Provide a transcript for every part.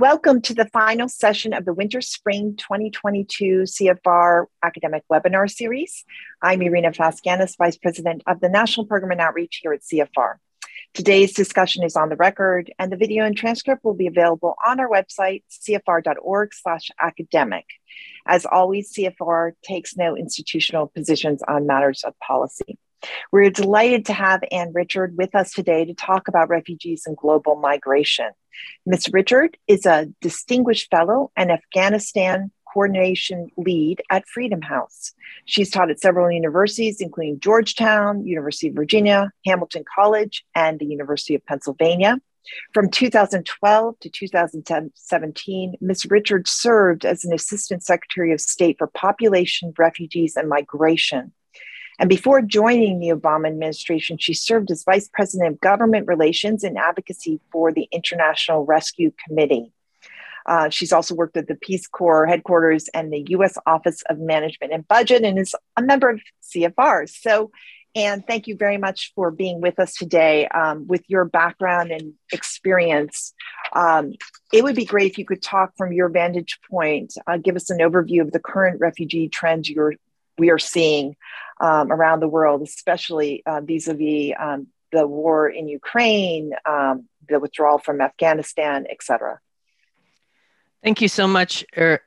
Welcome to the final session of the Winter Spring 2022 CFR Academic Webinar Series. I'm Irina Faskianos, Vice President of the National Program and Outreach here at CFR. Today's discussion is on the record, and the video and transcript will be available on our website, cfr.org/academic. As always, CFR takes no institutional positions on matters of policy. We're delighted to have Anne Richard with us today to talk about refugees and global migration. Ms. Richard is a distinguished fellow and Afghanistan coordination lead at Freedom House. She's taught at several universities, including Georgetown, University of Virginia, Hamilton College, and the University of Pennsylvania. From 2012 to 2017, Ms. Richard served as an Assistant Secretary of State for Population, Refugees, and Migration and before joining the Obama administration, she served as Vice President of Government Relations and Advocacy for the International Rescue Committee. Uh, she's also worked at the Peace Corps headquarters and the U.S. Office of Management and Budget and is a member of CFR. So, and thank you very much for being with us today. Um, with your background and experience, um, it would be great if you could talk from your vantage point, uh, give us an overview of the current refugee trends you're we are seeing um, around the world, especially uh, vis-a-vis um, the war in Ukraine, um, the withdrawal from Afghanistan, et cetera. Thank you so much,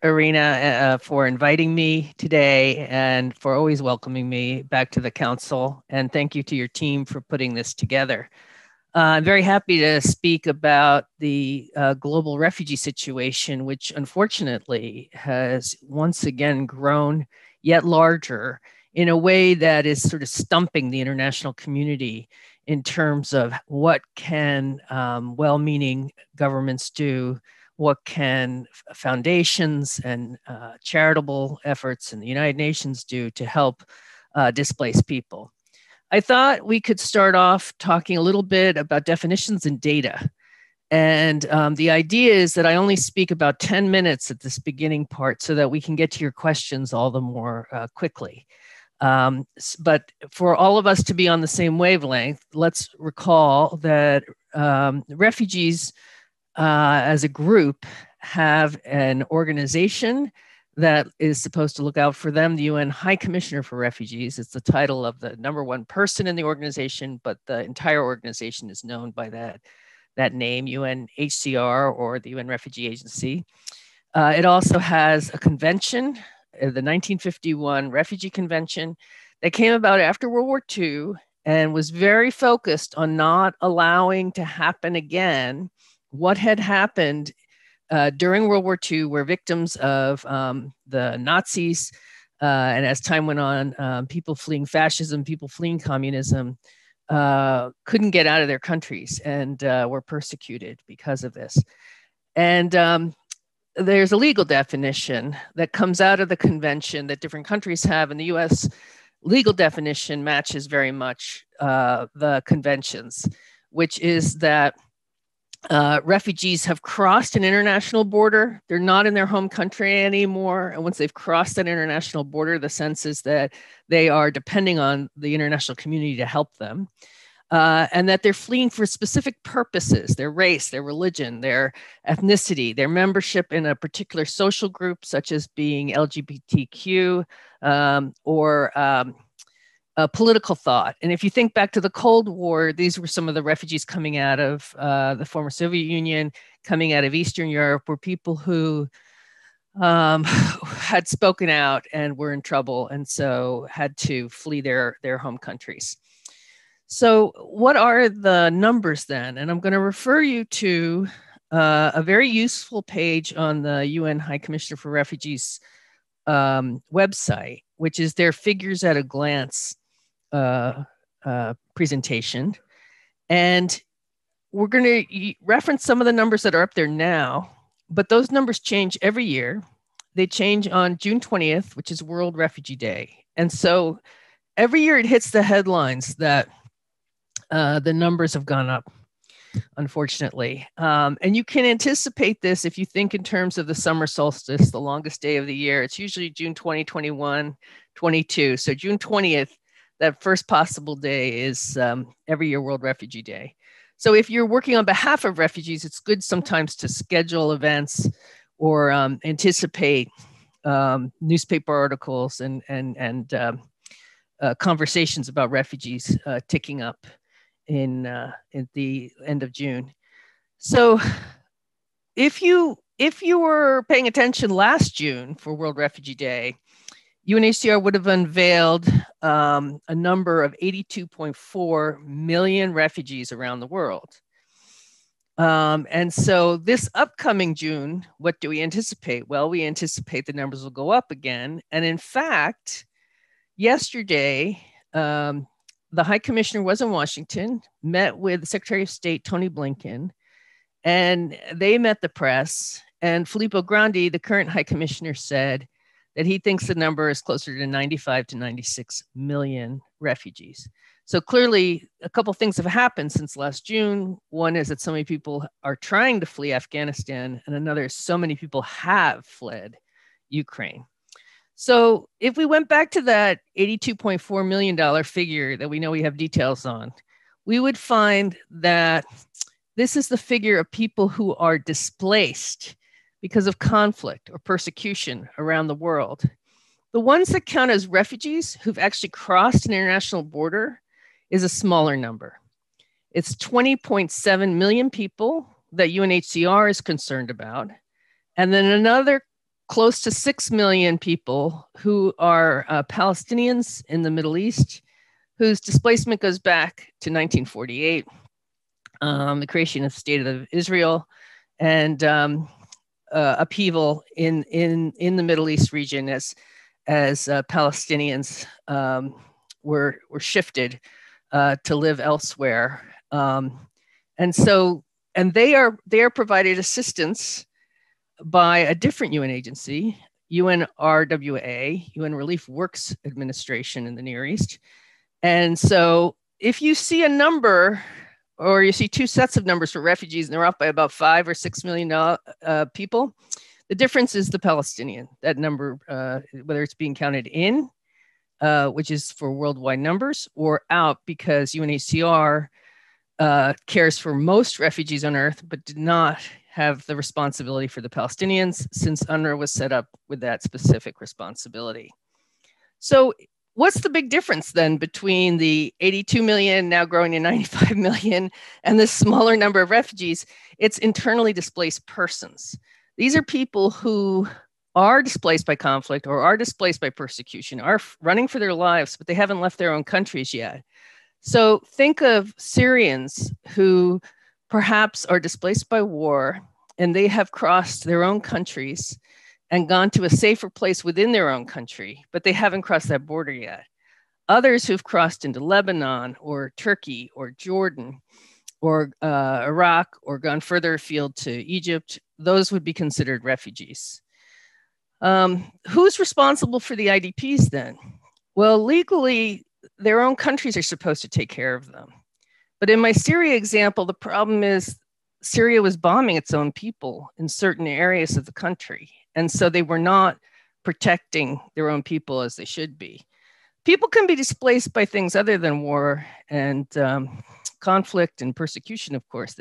Irina, uh, for inviting me today and for always welcoming me back to the council. And thank you to your team for putting this together. Uh, I'm very happy to speak about the uh, global refugee situation, which unfortunately has once again grown yet larger in a way that is sort of stumping the international community in terms of what can um, well-meaning governments do what can foundations and uh, charitable efforts in the united nations do to help uh, displaced people. I thought we could start off talking a little bit about definitions and data and um, the idea is that I only speak about 10 minutes at this beginning part so that we can get to your questions all the more uh, quickly. Um, but for all of us to be on the same wavelength, let's recall that um, refugees uh, as a group have an organization that is supposed to look out for them, the UN High Commissioner for Refugees. It's the title of the number one person in the organization, but the entire organization is known by that that name, UNHCR or the UN Refugee Agency. Uh, it also has a convention, uh, the 1951 Refugee Convention, that came about after World War II and was very focused on not allowing to happen again what had happened uh, during World War II, where victims of um, the Nazis, uh, and as time went on, um, people fleeing fascism, people fleeing communism, uh, couldn't get out of their countries and uh, were persecuted because of this. And um, there's a legal definition that comes out of the convention that different countries have, and the US legal definition matches very much uh, the conventions, which is that uh, refugees have crossed an international border. They're not in their home country anymore. And once they've crossed that international border, the sense is that they are depending on the international community to help them. Uh, and that they're fleeing for specific purposes their race, their religion, their ethnicity, their membership in a particular social group, such as being LGBTQ um, or um, uh, political thought. And if you think back to the Cold War, these were some of the refugees coming out of uh, the former Soviet Union, coming out of Eastern Europe, were people who um, had spoken out and were in trouble, and so had to flee their their home countries. So, what are the numbers then? And I'm going to refer you to uh, a very useful page on the UN High Commissioner for Refugees um, website, which is their figures at a glance uh, uh, presentation. And we're going to reference some of the numbers that are up there now, but those numbers change every year. They change on June 20th, which is World Refugee Day. And so every year it hits the headlines that uh, the numbers have gone up, unfortunately. Um, and you can anticipate this if you think in terms of the summer solstice, the longest day of the year. It's usually June 20, 21, 22. So June 20th that first possible day is um, every year World Refugee Day. So if you're working on behalf of refugees, it's good sometimes to schedule events or um, anticipate um, newspaper articles and and and um, uh, conversations about refugees uh, ticking up in uh, at the end of June. So if you if you were paying attention last June for World Refugee Day, UNHCR would have unveiled um, a number of 82.4 million refugees around the world. Um, and so this upcoming June, what do we anticipate? Well, we anticipate the numbers will go up again. And in fact, yesterday, um, the High Commissioner was in Washington, met with Secretary of State, Tony Blinken, and they met the press. And Filippo Grandi, the current High Commissioner, said that he thinks the number is closer to 95 to 96 million refugees. So clearly, a couple things have happened since last June. One is that so many people are trying to flee Afghanistan, and another is so many people have fled Ukraine. So if we went back to that $82.4 million figure that we know we have details on, we would find that this is the figure of people who are displaced because of conflict or persecution around the world. The ones that count as refugees who've actually crossed an international border is a smaller number. It's 20.7 million people that UNHCR is concerned about. And then another close to 6 million people who are uh, Palestinians in the Middle East, whose displacement goes back to 1948, um, the creation of the State of Israel, and um, uh, upheaval in, in, in the Middle East region as, as uh, Palestinians um, were, were shifted uh, to live elsewhere. Um, and so, and they are they are provided assistance by a different UN agency, UNRWA, UN Relief Works Administration in the Near East. And so, if you see a number or you see two sets of numbers for refugees and they're off by about five or six million uh, people, the difference is the Palestinian. That number, uh, whether it's being counted in uh, which is for worldwide numbers, or out because UNHCR uh, cares for most refugees on Earth, but did not have the responsibility for the Palestinians since UNRWA was set up with that specific responsibility. So, what's the big difference then between the 82 million, now growing to 95 million, and the smaller number of refugees? It's internally displaced persons. These are people who are displaced by conflict or are displaced by persecution, are running for their lives, but they haven't left their own countries yet. So think of Syrians who perhaps are displaced by war and they have crossed their own countries and gone to a safer place within their own country, but they haven't crossed that border yet. Others who've crossed into Lebanon or Turkey or Jordan or uh, Iraq or gone further afield to Egypt, those would be considered refugees. Um, who's responsible for the IDPs then? Well, legally, their own countries are supposed to take care of them. But in my Syria example, the problem is Syria was bombing its own people in certain areas of the country. And so they were not protecting their own people as they should be. People can be displaced by things other than war and um, conflict and persecution, of course.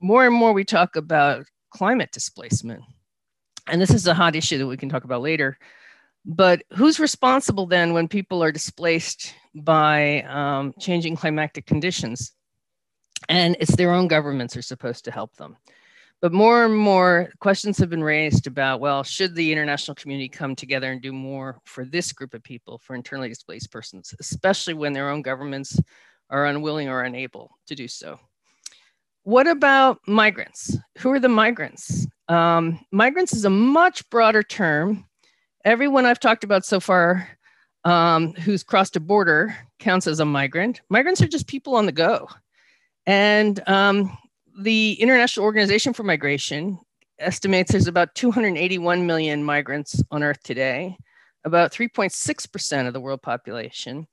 More and more we talk about climate displacement and this is a hot issue that we can talk about later. But who's responsible then when people are displaced by um, changing climatic conditions? And it's their own governments are supposed to help them. But more and more questions have been raised about well, should the international community come together and do more for this group of people, for internally displaced persons, especially when their own governments are unwilling or unable to do so? What about migrants? Who are the migrants? Um, migrants is a much broader term. Everyone I've talked about so far um, who's crossed a border counts as a migrant. Migrants are just people on the go. And um, the International Organization for Migration estimates there's about 281 million migrants on Earth today, about 3.6% of the world population.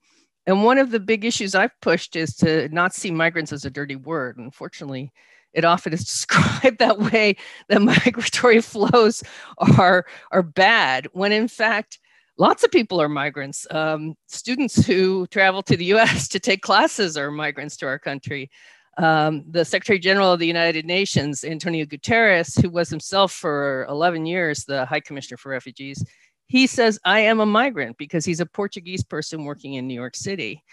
And one of the big issues I've pushed is to not see migrants as a dirty word. Unfortunately, it often is described that way that migratory flows are, are bad, when in fact, lots of people are migrants. Um, students who travel to the US to take classes are migrants to our country. Um, the Secretary General of the United Nations, Antonio Guterres, who was himself for 11 years the High Commissioner for Refugees, he says, I am a migrant because he's a Portuguese person working in New York City.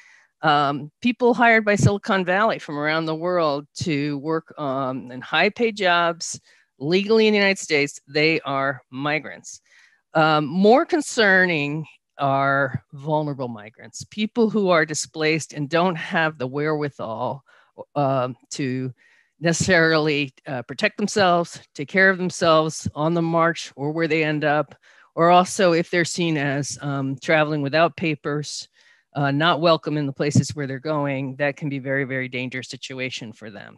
Um, people hired by Silicon Valley from around the world to work um, in high paid jobs legally in the United States, they are migrants. Um, more concerning are vulnerable migrants, people who are displaced and don't have the wherewithal um, to necessarily uh, protect themselves, take care of themselves on the march or where they end up, or also if they're seen as um, traveling without papers, uh, not welcome in the places where they're going, that can be very, very dangerous situation for them.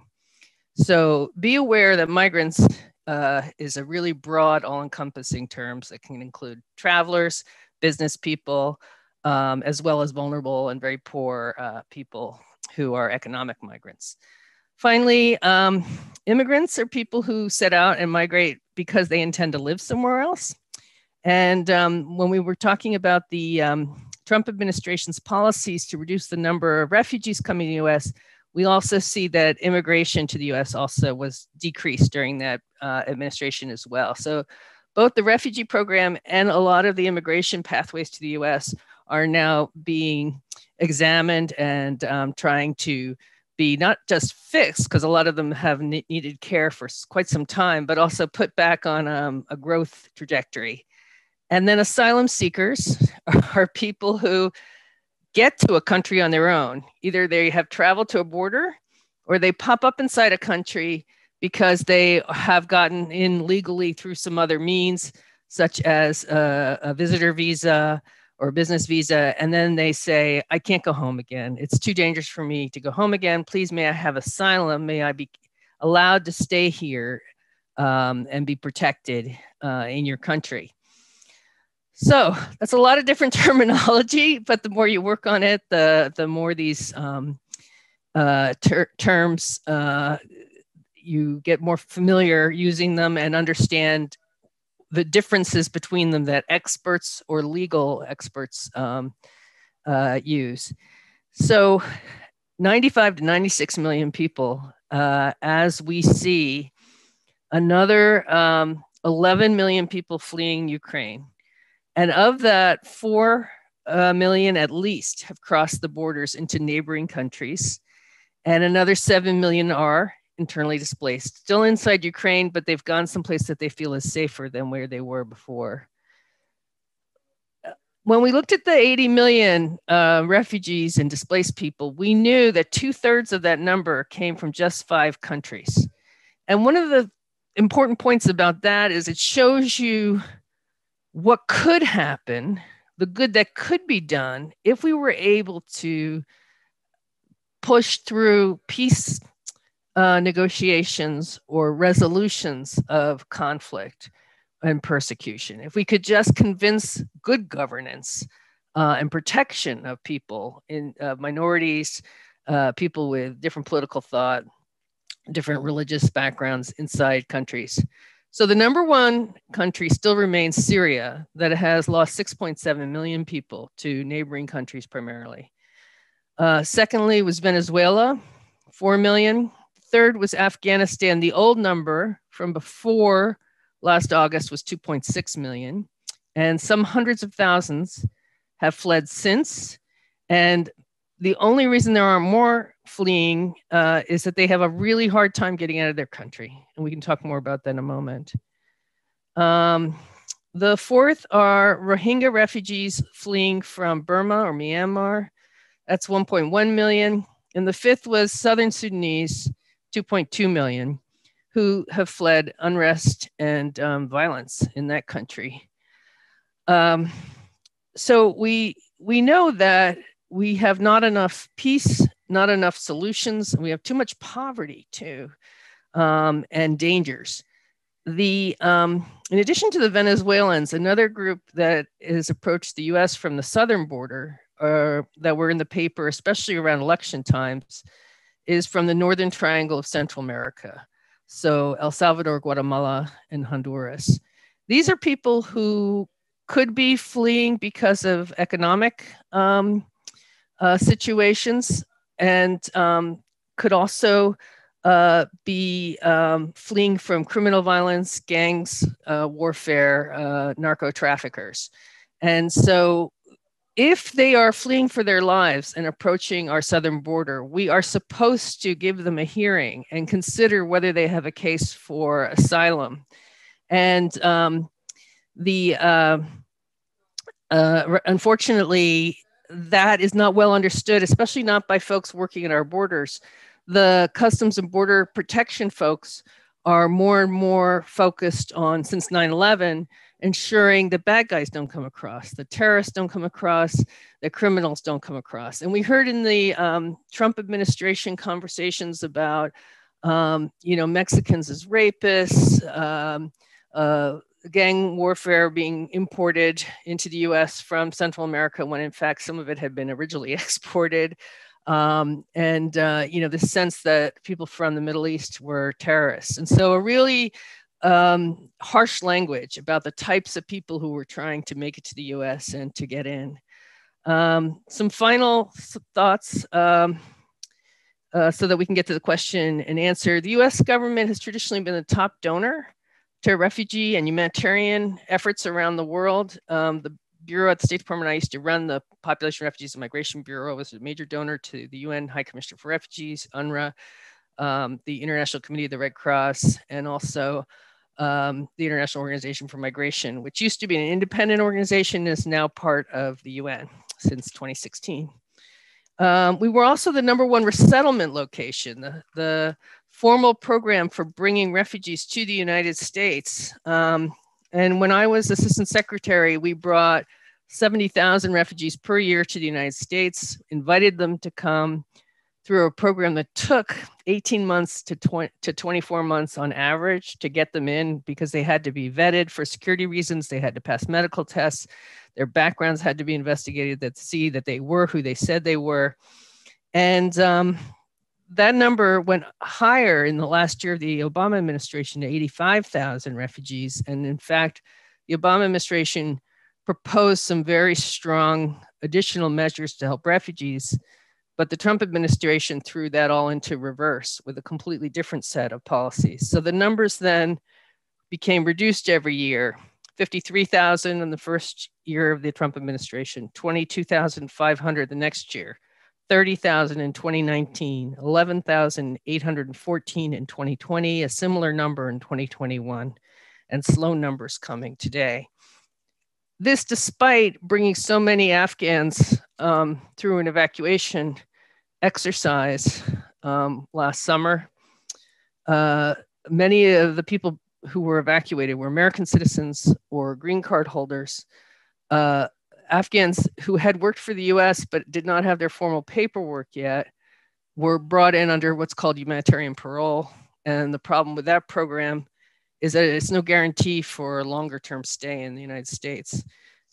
So be aware that migrants uh, is a really broad, all-encompassing terms that can include travelers, business people, um, as well as vulnerable and very poor uh, people who are economic migrants. Finally, um, immigrants are people who set out and migrate because they intend to live somewhere else. And um, when we were talking about the um, Trump administration's policies to reduce the number of refugees coming to the US, we also see that immigration to the US also was decreased during that uh, administration as well. So both the refugee program and a lot of the immigration pathways to the US are now being examined and um, trying to be not just fixed, because a lot of them have ne- needed care for quite some time, but also put back on um, a growth trajectory. And then asylum seekers are people who get to a country on their own. Either they have traveled to a border or they pop up inside a country because they have gotten in legally through some other means, such as a, a visitor visa or business visa. And then they say, I can't go home again. It's too dangerous for me to go home again. Please, may I have asylum? May I be allowed to stay here um, and be protected uh, in your country? So that's a lot of different terminology, but the more you work on it, the the more these um, uh, ter terms uh, you get more familiar using them and understand the differences between them that experts or legal experts um, uh, use. So 95 to 96 million people, uh, as we see another um, 11 million people fleeing Ukraine. And of that, four uh, million at least have crossed the borders into neighboring countries, and another 7 million are internally displaced, still inside Ukraine, but they've gone someplace that they feel is safer than where they were before. When we looked at the 80 million uh, refugees and displaced people, we knew that two thirds of that number came from just five countries. And one of the important points about that is it shows you what could happen, the good that could be done if we were able to push through peace uh, negotiations or resolutions of conflict and persecution. If we could just convince good governance uh, and protection of people in uh, minorities, people with different political thought, different religious backgrounds inside countries. So the number one country still remains Syria, that has lost 6.7 million people to neighboring countries primarily. Uh, secondly was Venezuela, 4 million. Third was Afghanistan. The old number from before last August was 2.6 million. And some hundreds of thousands have fled since. And the only reason there are more fleeing uh, is that they have a really hard time getting out of their country. And we can talk more about that in a moment. Um, the fourth are Rohingya refugees fleeing from Burma or Myanmar. That's 1.1 million. And the fifth was Southern Sudanese, 2.2 million, who have fled unrest and um, violence in that country. Um, so we we know that we have not enough peace, not enough solutions. We have too much poverty too, um, and dangers. The um, in addition to the Venezuelans, another group that has approached the U.S. from the southern border, uh, that were in the paper, especially around election times, is from the northern triangle of Central America. So El Salvador, Guatemala, and Honduras. These are people who could be fleeing because of economic um, uh, situations and um, could also uh, be um, fleeing from criminal violence, gangs, uh, warfare, uh, narco traffickers. And so, if they are fleeing for their lives and approaching our southern border, we are supposed to give them a hearing and consider whether they have a case for asylum. And um, the uh, uh, unfortunately, that is not well understood, especially not by folks working at our borders. The Customs and Border Protection folks are more and more focused on, since 9 11, ensuring the bad guys don't come across, the terrorists don't come across, the criminals don't come across. And we heard in the um, Trump administration conversations about, um, you know, Mexicans as rapists, um, uh, gang warfare being imported into the US from Central America when in fact some of it had been originally exported. Um, and, uh, you know, the sense that people from the Middle East were terrorists. And so a really um, harsh language about the types of people who were trying to make it to the US and to get in. Um, some final thoughts. Um, uh, so that we can get to the question and answer. The US government has traditionally been the top donor to refugee and humanitarian efforts around the world. Um, the Bureau at the State Department, I used to run the Population, Refugees, and Migration Bureau, was a major donor to the UN High Commissioner for Refugees, UNRWA, um, the International Committee of the Red Cross, and also um, the International Organization for Migration, which used to be an independent organization, is now part of the UN since 2016. Um, we were also the number one resettlement location. The, the formal program for bringing refugees to the United States. Um, and when I was assistant secretary, we brought 70,000 refugees per year to the United States, invited them to come through a program that took 18 months to, 20, to 24 months on average to get them in because they had to be vetted for security reasons. They had to pass medical tests. Their backgrounds had to be investigated that see that they were who they said they were. And um, that number went higher in the last year of the Obama administration to 85,000 refugees. And in fact, the Obama administration proposed some very strong additional measures to help refugees. But the Trump administration threw that all into reverse with a completely different set of policies. So the numbers then became reduced every year 53,000 in the first year of the Trump administration, 22,500 the next year, 30,000 in 2019, 11,814 in 2020, a similar number in 2021, and slow numbers coming today. This despite bringing so many Afghans um, through an evacuation exercise um, last summer. Uh, many of the people who were evacuated were American citizens or green card holders. Uh, Afghans who had worked for the US but did not have their formal paperwork yet were brought in under what's called humanitarian parole. And the problem with that program is that it's no guarantee for a longer term stay in the United States.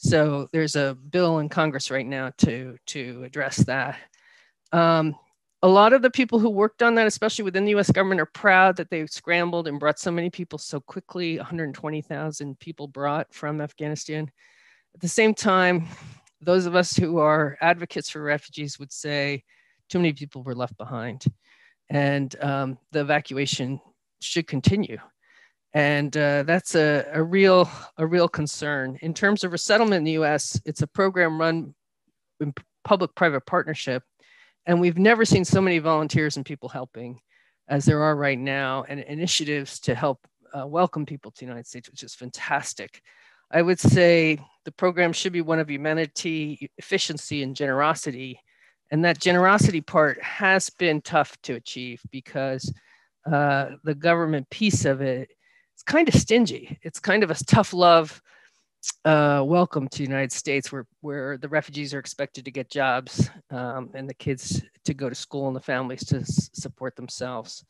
So there's a bill in Congress right now to, to address that. Um, a lot of the people who worked on that, especially within the US government, are proud that they scrambled and brought so many people so quickly 120,000 people brought from Afghanistan. At the same time, those of us who are advocates for refugees would say too many people were left behind and um, the evacuation should continue. And uh, that's a, a, real, a real concern. In terms of resettlement in the US, it's a program run in public-private partnership. And we've never seen so many volunteers and people helping as there are right now and initiatives to help uh, welcome people to the United States, which is fantastic. I would say the program should be one of humanity, efficiency, and generosity. And that generosity part has been tough to achieve because uh, the government piece of it is kind of stingy. It's kind of a tough love uh, welcome to the United States where, where the refugees are expected to get jobs um, and the kids to go to school and the families to s- support themselves.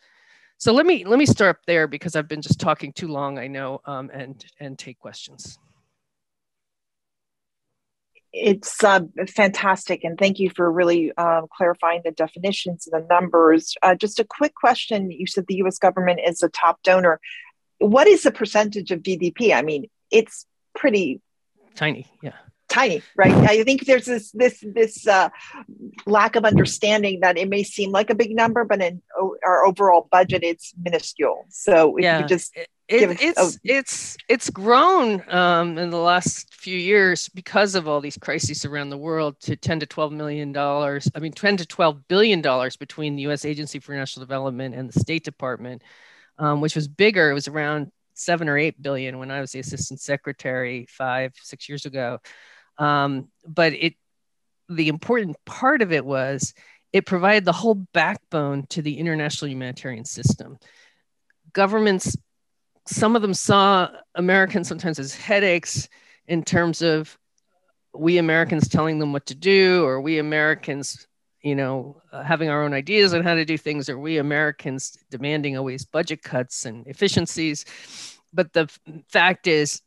So let me let me start up there because I've been just talking too long, I know, um, and and take questions it's uh, fantastic, and thank you for really uh, clarifying the definitions and the numbers. Uh, just a quick question: You said the U.S. government is a top donor. What is the percentage of GDP? I mean, it's pretty tiny. Yeah, tiny, right? I think there's this this this uh, lack of understanding that it may seem like a big number, but in our overall budget, it's minuscule. So if yeah. you just it, it's a, it's it's grown um, in the last few years because of all these crises around the world to 10 to 12 million dollars. I mean, 10 to 12 billion dollars between the U.S. Agency for International Development and the State Department, um, which was bigger. It was around seven or eight billion when I was the assistant secretary five six years ago. Um, but it, the important part of it was it provided the whole backbone to the international humanitarian system. Governments, some of them saw Americans sometimes as headaches in terms of we Americans telling them what to do, or we Americans, you know, uh, having our own ideas on how to do things, or we Americans demanding always budget cuts and efficiencies. But the fact is,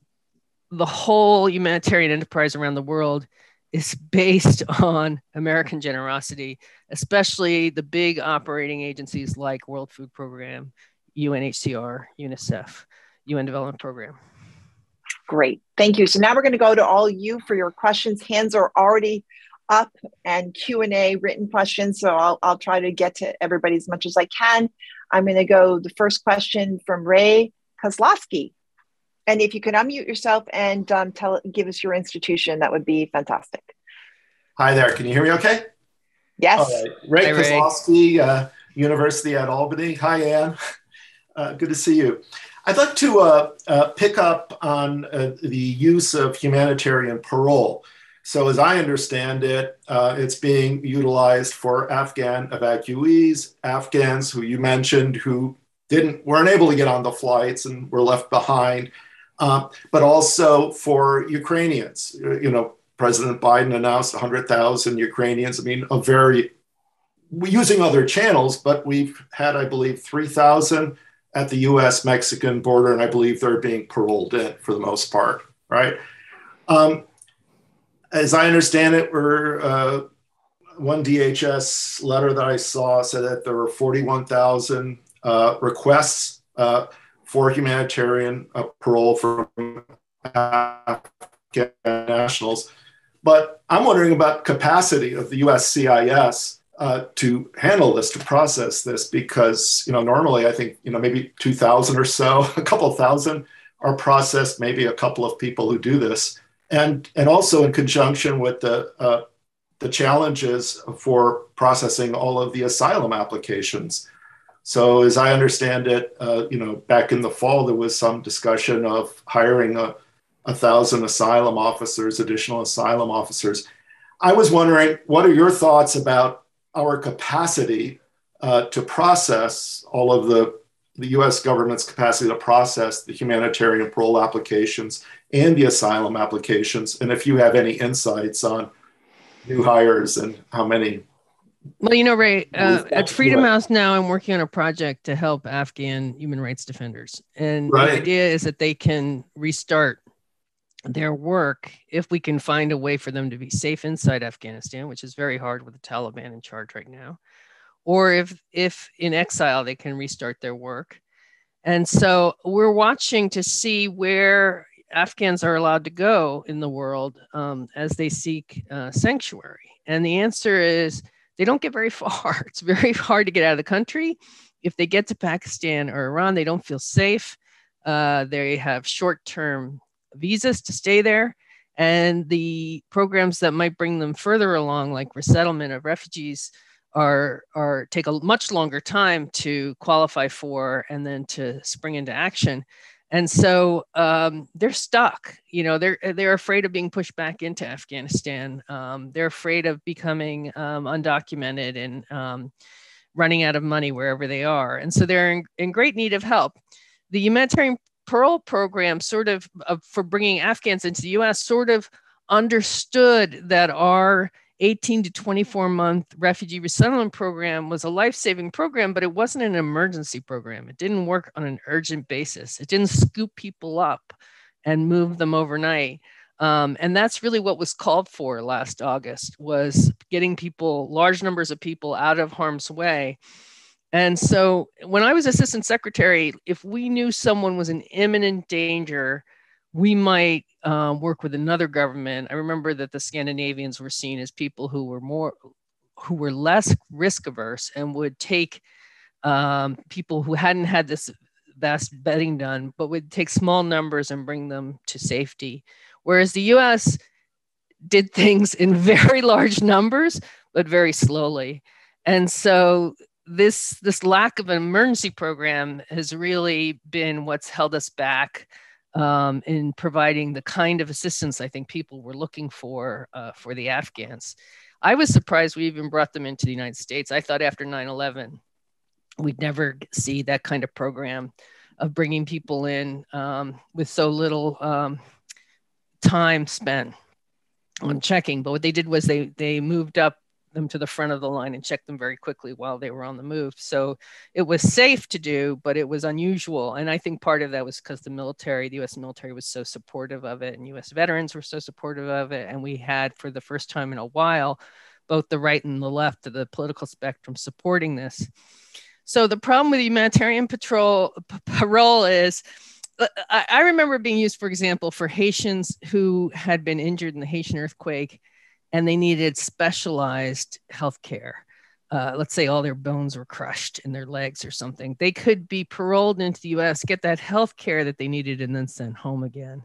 the whole humanitarian enterprise around the world is based on American generosity, especially the big operating agencies like World Food Program, UNHCR, UNICEF, UN Development Program. Great, thank you. So now we're going to go to all you for your questions. Hands are already up and Q&A written questions. So I'll, I'll try to get to everybody as much as I can. I'm going to go the first question from Rey Koslowski. And if you could unmute yourself and um, tell, give us your institution, that would be fantastic. Hi there. Can you hear me okay? Yes. All right. Rey Koslowski, uh, University at Albany. Hi, Anne. Uh, good to see you. I'd like to uh, uh pick up on uh, the use of humanitarian parole. So, as I understand it, uh, it's being utilized for Afghan evacuees, Afghans who you mentioned who didn't weren't able to get on the flights and were left behind uh, but also for Ukrainians. You know, President Biden announced 100,000 Ukrainians. I mean, a very using other channels, but we've had, I believe, 3,000 at the U.S. Mexican border, and I believe they're being paroled in for the most part, right? Um, as I understand it, we're uh, one DHS letter that I saw said that there were 41,000 uh, requests uh, for humanitarian parole from Afghan nationals. But I'm wondering about capacity of the USCIS uh, to handle this, to process this, because you know normally I think you know maybe 2,000 or so, a couple thousand are processed, maybe a couple of people who do this, and and also in conjunction with the uh, the challenges for processing all of the asylum applications. So, as I understand it, uh, you know, back in the fall, there was some discussion of hiring a, a thousand asylum officers, additional asylum officers. I was wondering, what are your thoughts about our capacity uh, to process all of the, the US government's capacity to process the humanitarian parole applications and the asylum applications? And if you have any insights on new hires and how many well, you know, Rey, uh, at Freedom House now, I'm working on a project to help Afghan human rights defenders. And right. the idea is that they can restart their work if we can find a way for them to be safe inside Afghanistan, which is very hard with the Taliban in charge right now, or if if in exile they can restart their work. And so we're watching to see where Afghans are allowed to go in the world um, as they seek uh, sanctuary. And the answer is they don't get very far. It's very hard to get out of the country. If they get to Pakistan or Iran, they don't feel safe. Uh, they have short term visas to stay there. And the programs that might bring them further along, like resettlement of refugees, are, are take a much longer time to qualify for and then to spring into action and so um, they're stuck you know they're they're afraid of being pushed back into afghanistan. Um, they're afraid of becoming um, undocumented and um, running out of money wherever they are. And so they're in, in great need of help. The humanitarian parole program sort of uh, for bringing afghans into the us sort of understood that our 18 to 24 month refugee resettlement program was a life saving program, but it wasn't an emergency program. It didn't work on an urgent basis. It didn't scoop people up and move them overnight. Um, and that's really what was called for last August was getting people, large numbers of people out of harm's way. And so when I was assistant secretary, if we knew someone was in imminent danger, we might uh, work with another government. I remember that the Scandinavians were seen as people who were more, who were less risk averse and would take um, people who hadn't had this vast vetting done, but would take small numbers and bring them to safety. Whereas the US did things in very large numbers, but very slowly. And so this, this lack of an emergency program has really been what's held us back um, in providing the kind of assistance I think people were looking for uh, for the Afghans. I was surprised we even brought them into the United States. I thought after 9 11, we'd never see that kind of program of bringing people in um, with so little um, time spent on checking. But what they did was they they moved up them to the front of the line and check them very quickly while they were on the move. So it was safe to do, but it was unusual. And I think part of that was because the military, the US military was so supportive of it and US veterans were so supportive of it. And we had, for the first time in a while, both the right and the left of the political spectrum supporting this. So the problem with humanitarian patrol parole is uh, I remember being used, for example, for Haitians who had been injured in the Haitian earthquake and they needed specialized health care. Uh, let's say all their bones were crushed in their legs or something. They could be paroled into the US, get that health care that they needed, and then sent home again.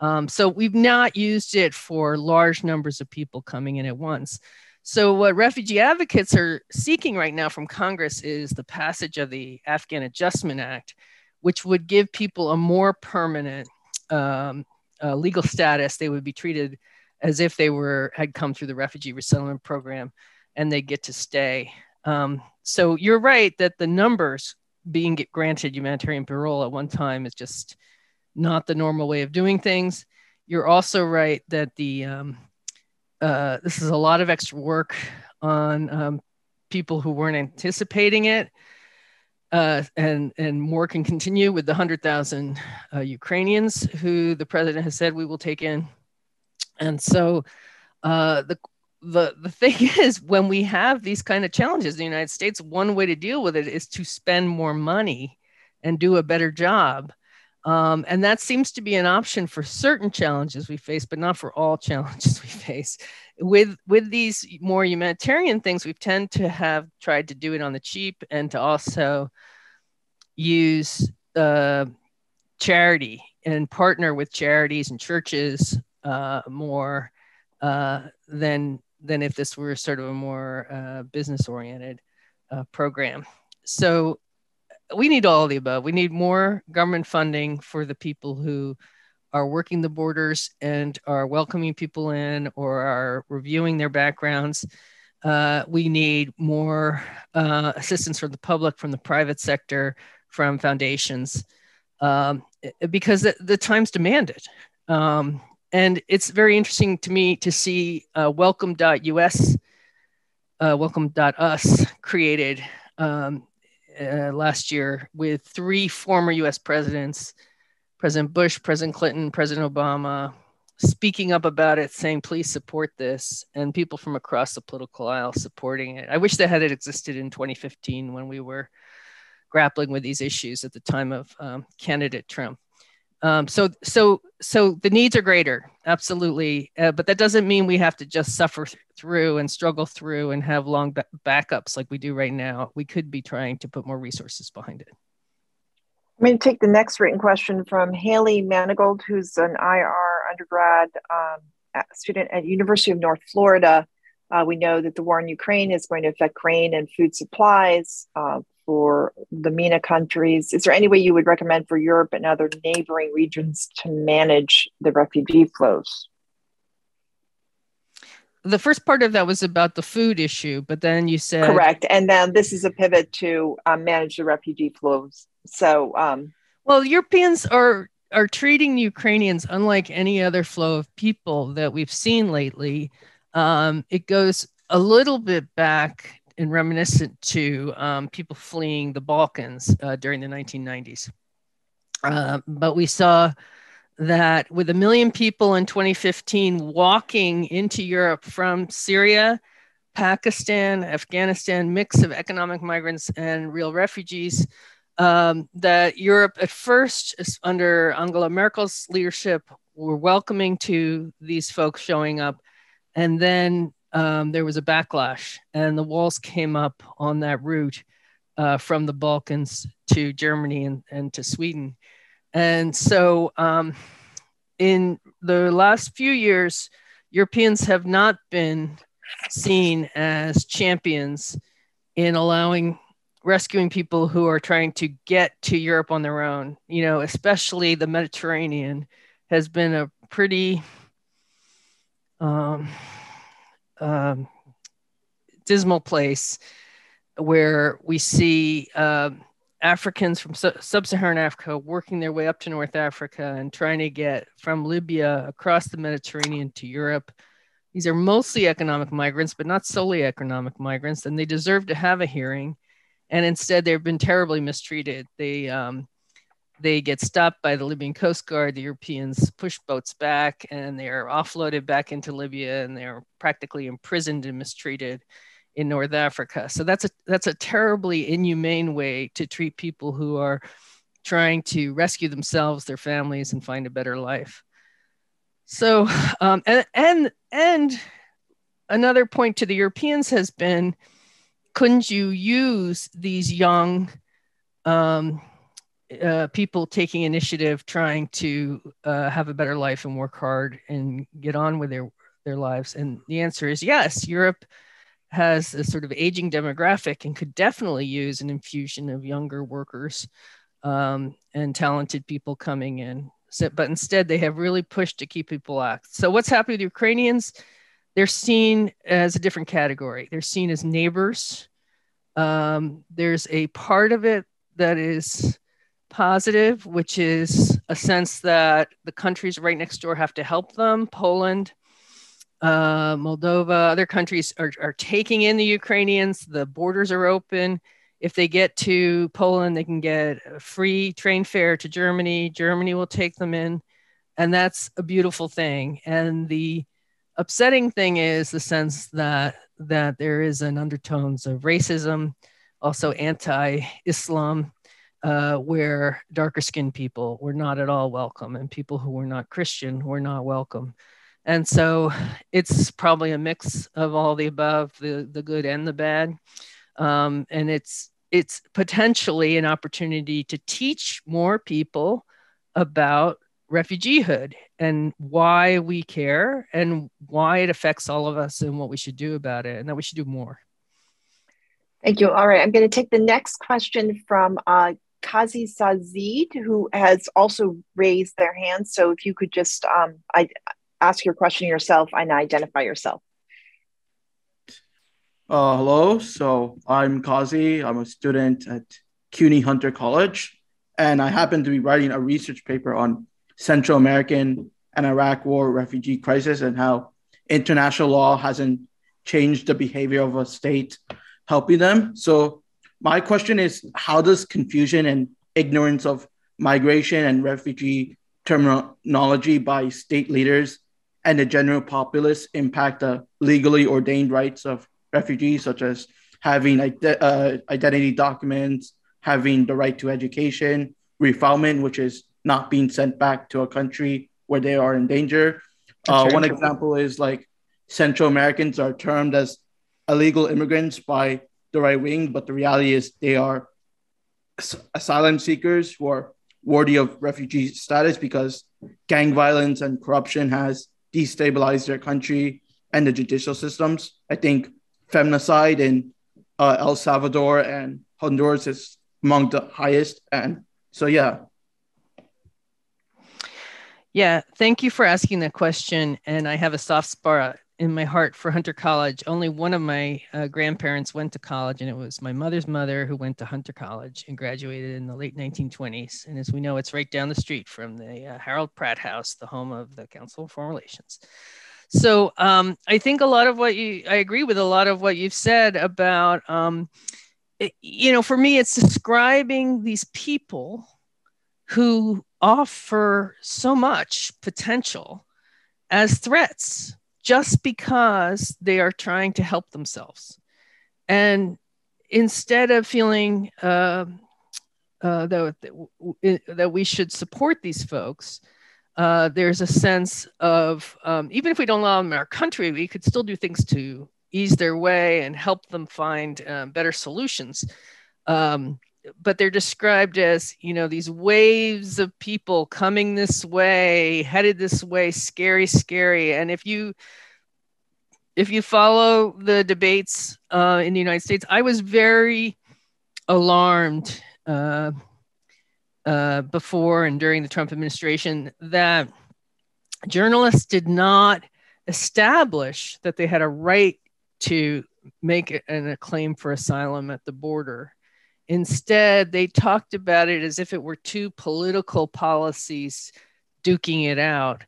Um, so we've not used it for large numbers of people coming in at once. So, what refugee advocates are seeking right now from Congress is the passage of the Afghan Adjustment Act, which would give people a more permanent um, uh, legal status. They would be treated as if they were had come through the refugee resettlement program and they get to stay. Um, so you're right that the numbers being granted humanitarian parole at one time is just not the normal way of doing things. You're also right that the um, uh, this is a lot of extra work on um, people who weren't anticipating it. Uh, and and more can continue with the hundred thousand uh, Ukrainians who the president has said we will take in and so uh, the the the thing is when we have these kind of challenges in the United States, one way to deal with it is to spend more money and do a better job. Um, and that seems to be an option for certain challenges we face, but not for all challenges we face. With with these more humanitarian things, we tend to have tried to do it on the cheap and to also use uh, charity and partner with charities and churches uh, more uh, than than if this were sort of a more uh, business oriented uh, program. So we need all the above. We need more government funding for the people who are working the borders and are welcoming people in or are reviewing their backgrounds. Uh, we need more uh, assistance from the public, from the private sector, from foundations, um, because the, the times demand it. Um, and it's very interesting to me to see uh, welcome.us, uh, welcome.us created um, uh, last year with three former US presidents, President Bush, President Clinton, President Obama, speaking up about it, saying, please support this, and people from across the political aisle supporting it. I wish that had it existed in 2015 when we were grappling with these issues at the time of um, candidate Trump. Um, so, so, so the needs are greater, absolutely, uh, but that doesn't mean we have to just suffer th- through and struggle through and have long ba- backups like we do right now. We could be trying to put more resources behind it. I'm going to take the next written question from Haley Manigold, who's an IR undergrad um, student at University of North Florida. Uh, we know that the war in Ukraine is going to affect grain and food supplies. Uh, for the MENA countries? Is there any way you would recommend for Europe and other neighboring regions to manage the refugee flows? The first part of that was about the food issue, but then you said correct, and then this is a pivot to um, manage the refugee flows. So, um, well, Europeans are are treating Ukrainians unlike any other flow of people that we've seen lately. Um, it goes a little bit back and reminiscent to um, people fleeing the Balkans uh, during the 1990s. Uh, but we saw that with a million people in 2015 walking into Europe from Syria, Pakistan, Afghanistan, mix of economic migrants and real refugees, um, that Europe at first, under Angela Merkel's leadership, were welcoming to these folks showing up. And then um, there was a backlash, and the walls came up on that route uh, from the Balkans to Germany and, and to Sweden. And so, um, in the last few years, Europeans have not been seen as champions in allowing rescuing people who are trying to get to Europe on their own. You know, especially the Mediterranean has been a pretty um, um, dismal place where we see uh, Africans from sub Saharan Africa working their way up to North Africa and trying to get from Libya across the Mediterranean to Europe. These are mostly economic migrants, but not solely economic migrants, and they deserve to have a hearing. And instead, they've been terribly mistreated. They um, they get stopped by the Libyan Coast Guard. The Europeans push boats back, and they are offloaded back into Libya, and they're practically imprisoned and mistreated in North Africa. So that's a that's a terribly inhumane way to treat people who are trying to rescue themselves, their families, and find a better life. So um, and and and another point to the Europeans has been, couldn't you use these young um, uh, people taking initiative, trying to uh, have a better life and work hard and get on with their their lives? And the answer is yes. Europe has a sort of aging demographic and could definitely use an infusion of younger workers um, and talented people coming in. So, but instead, they have really pushed to keep people out. So, what's happening with Ukrainians? They're seen as a different category. They're seen as neighbors. Um, there's a part of it that is positive, which is a sense that the countries right next door have to help them. Poland uh, Moldova, other countries are, are taking in the Ukrainians. The borders are open. If they get to Poland, they can get a free train fare to Germany. Germany will take them in. And that's a beautiful thing. And the upsetting thing is the sense that that there is an undertones of racism, also anti-Islam, uh, where darker skinned people were not at all welcome, and people who were not Christian were not welcome. And so it's probably a mix of all the above, the, the good and the bad. Um, and it's it's potentially an opportunity to teach more people about refugeehood and why we care and why it affects all of us and what we should do about it and that we should do more. Thank you. All right, I'm going to take the next question from uh, Kazi Sazid, who has also raised their hand. So if you could just, um, I, ask your question yourself and identify yourself. Uh, hello, so I'm Kazi. I'm a student at CUNY Hunter College, and I happen to be writing a research paper on Central American and Iraq War refugee crisis and how international law hasn't changed the behavior of a state helping them. So my question is, how does confusion and ignorance of migration and refugee terminology by state leaders and the general populace impact the legally ordained rights of refugees, such as having ide- uh, identity documents, having the right to education, refoulement, which is not being sent back to a country where they are in danger. Uh, one example is like Central Americans are termed as illegal immigrants by the right wing, but the reality is they are asylum seekers who are worthy of refugee status because gang violence and corruption has destabilized their country and the judicial systems. I think femicide in uh, El Salvador and Honduras is among the highest. And so, yeah. Yeah, thank you for asking that question. And I have a soft spot in my heart for Hunter College. Only one of my uh, grandparents went to college, and it was my mother's mother who went to Hunter College and graduated in the late 1920s. And as we know, it's right down the street from the uh, Harold Pratt House, the home of the Council of Foreign Relations. So um, I think a lot of what you, I agree with a lot of what you've said about, um, it, you know, for me, it's describing these people who offer so much potential as threats just because they are trying to help themselves. And instead of feeling uh, uh, that, that we should support these folks, uh, there's a sense of um, even if we don't allow them in our country, we could still do things to ease their way and help them find uh, better solutions. Um, but they're described as you know these waves of people coming this way headed this way scary scary and if you if you follow the debates uh, in the united states i was very alarmed uh, uh, before and during the Trump administration that journalists did not establish that they had a right to make an, a claim for asylum at the border. Instead, they talked about it as if it were two political policies duking it out,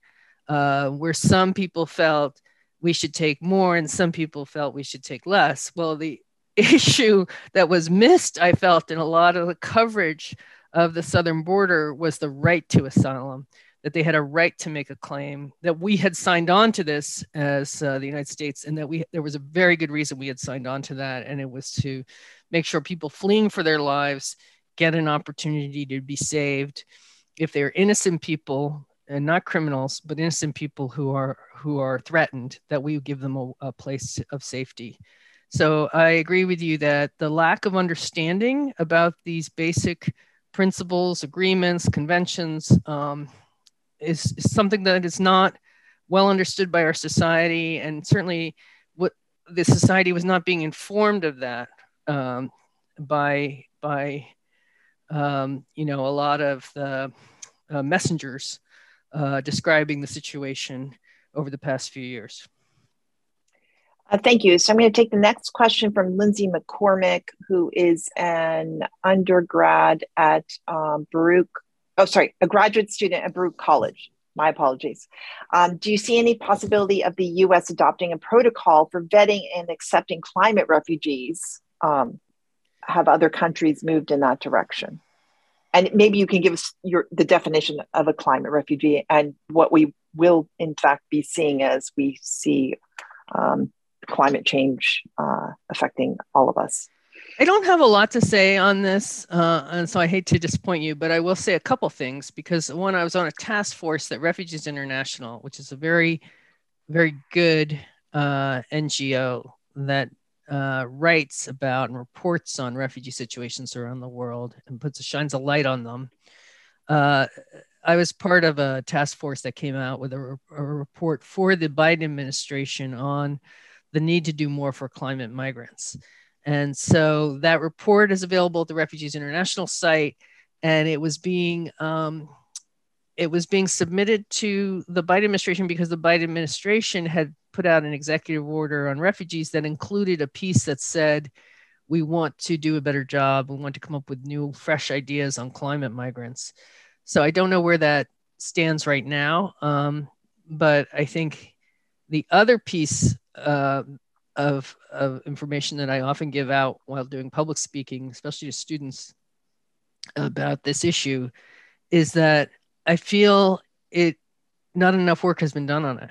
uh, where some people felt we should take more and some people felt we should take less. Well, the issue that was missed, I felt, in a lot of the coverage of the southern border was the right to asylum, that they had a right to make a claim, that we had signed on to this as uh, the United States, and that we there was a very good reason we had signed on to that, and it was to make sure people fleeing for their lives get an opportunity to be saved. If they're innocent people and not criminals, but innocent people who are who are threatened, that we give them a, a place of safety. So I agree with you that the lack of understanding about these basic principles, agreements, conventions um, is, is, something that is not well understood by our society, and certainly what the society was not being informed of that um, by by um, you know a lot of the uh, messengers uh, describing the situation over the past few years. Uh, thank you. So I'm going to take the next question from Lindsay McCormick, who is an undergrad at um, Baruch. Oh, sorry, a graduate student at Baruch College. My apologies. Um, do you see any possibility of the U.S. adopting a protocol for vetting and accepting climate refugees? Um, have other countries moved in that direction? And maybe you can give us your the definition of a climate refugee and what we will in fact be seeing as we see um, climate change uh, affecting all of us. I don't have a lot to say on this, uh, and so I hate to disappoint you, but I will say a couple things because one, I was on a task force that Refugees International, which is a very, very good uh, NGO that uh, writes about and reports on refugee situations around the world and puts a, shines a light on them. Uh, I was part of a task force that came out with a, a report for the Biden administration on the need to do more for climate migrants. And so that report is available at the Refugees International site, and it was being um, it was being submitted to the Biden administration because the Biden administration had put out an executive order on refugees that included a piece that said we want to do a better job. We want to come up with new, fresh ideas on climate migrants. So I don't know where that stands right now, um, but I think the other piece uh, of, of information that I often give out while doing public speaking, especially to students about this issue, is that I feel it not enough work has been done on it.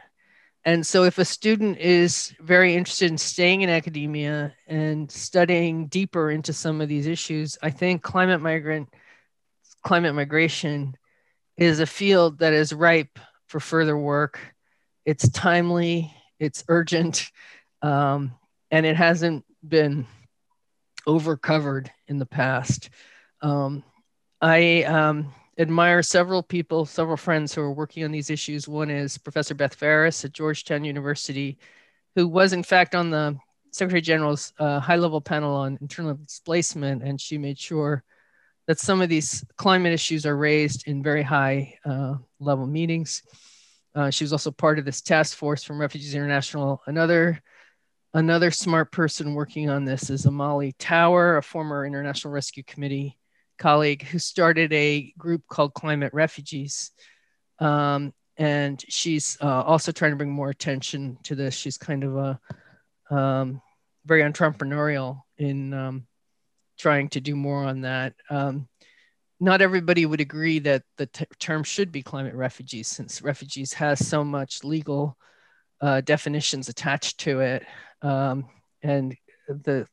And so, if a student is very interested in staying in academia and studying deeper into some of these issues, I think climate migrant, climate migration is a field that is ripe for further work. It's timely, it's urgent, um, and it hasn't been overcovered in the past. Um, I um, admire several people, several friends who are working on these issues. One is Professor Beth Ferris at Georgetown University, who was in fact on the Secretary General's uh, high level panel on internal displacement, and she made sure that some of these climate issues are raised in very high uh, level meetings. Uh, she was also part of this task force from Refugees International. Another another smart person working on this is Amali Tower, a former International Rescue Committee colleague who started a group called Climate Refugees. Um, and she's uh, also trying to bring more attention to this. She's kind of a um, very entrepreneurial in um, trying to do more on that. Um, not everybody would agree that the t- term should be climate refugees, since refugees has so much legal uh, definitions attached to it, um, and the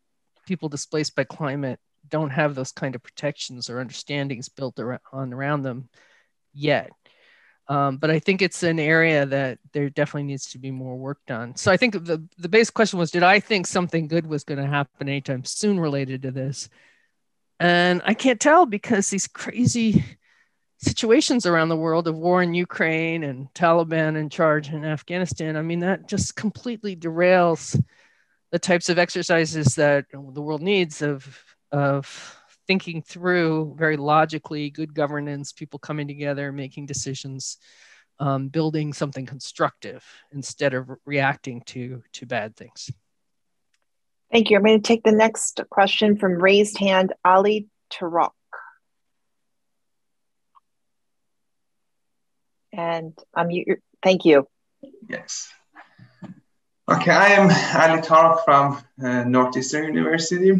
people displaced by climate don't have those kind of protections or understandings built around, on around them yet. Um, but I think it's an area that there definitely needs to be more work done. So I think the the base question was, did I think something good was going to happen anytime soon related to this? And I can't tell because these crazy situations around the world of war in Ukraine and Taliban in charge in Afghanistan, I mean, that just completely derails the types of exercises that the world needs of, of thinking through very logically good governance, people coming together, making decisions, um, building something constructive instead of reacting to, to bad things. Thank you. I'm going to take the next question from raised hand Ali Tarok. And I'm you. Thank you. Yes. Okay, I am Ali Tarok from uh, Northeastern University.